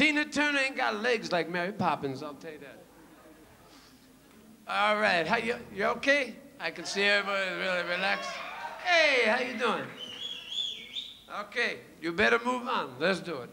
Tina Turner ain't got legs like Mary Poppins, I'll tell you that. All right, how you, you okay? I can see everybody really relaxed. Hey, how you doing? Okay, you better move on. Let's do it.